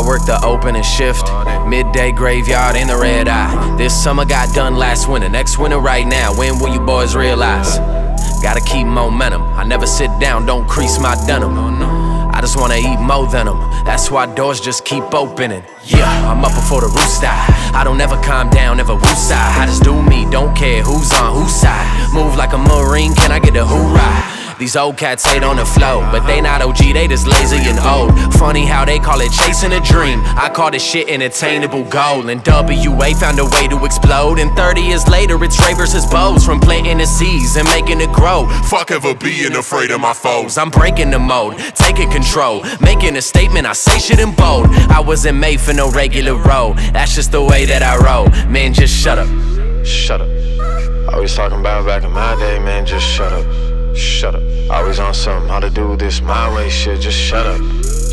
work the opening shift, midday graveyard in the red eye. This summer got done last winter, next winter right now. When will you boys realize? Gotta keep momentum. I never sit down, don't crease my denim. I just wanna eat more than them. That's why doors just keep opening. Yeah, I'm up before the rooster. I don't ever calm down, never woosah. I just do me, don't care who's on whose side. Move like a marine, can I get a hoorah? These old cats hate on the flow, but they not OG, they just lazy and old. Funny how they call it chasing a dream. I call this shit an attainable goal. And WA found a way to explode. And 30 years later, it's Ray versus Bows. From planting the seeds and making it grow. Fuck ever being afraid of my foes. I'm breaking the mode, taking control, making a statement. I say shit in bold. I wasn't made for no regular role. That's just the way that I roll. Man, just shut up. Shut up. Always talking about back in my day, man, just shut up. Shut up. Always on something, how to do this my way, shit, just shut up.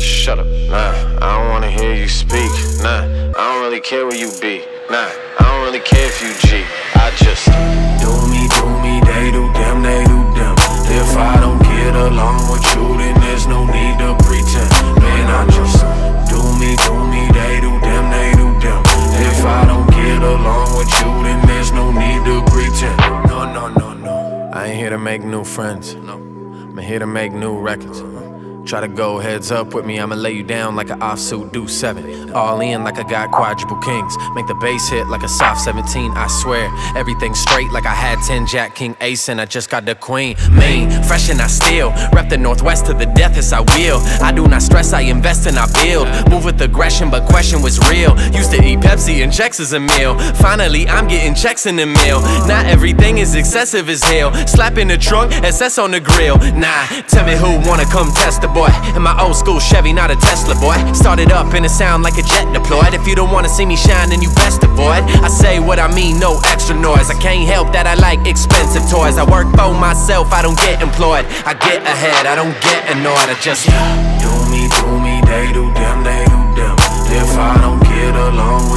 Shut up. Nah, I don't wanna hear you speak. Nah, I don't really care where you be. Nah, I don't really care if you G. I just make new friends. No, I'm here to make new records. Try to go heads up with me, I'ma lay you down like an offsuit do 7. All in like I got quadruple kings. Make the bass hit like a soft 17, I swear. Everything straight like I had 10 Jack King Ace and I just got the Queen. Mean, fresh and I steal. Rep the Northwest to the death, as I will. I do not stress, I invest and I build. Move with aggression, but question was real. Used to eat Pepsi and Chex as a meal. Finally, I'm getting checks in the mail. Not everything is excessive as hell. Slap in the trunk, SS on the grill. Nah, tell me who wanna come test the boy. In my old school Chevy, not a Tesla boy. Started up and it sound like a jet deployed. If you don't wanna see me shine, then you best avoid. I say what I mean, no extra noise. I can't help that I like expensive toys. I work for myself, I don't get employed. I get ahead, I don't get annoyed. I just do me, do me, they do them, they do them. If I don't get along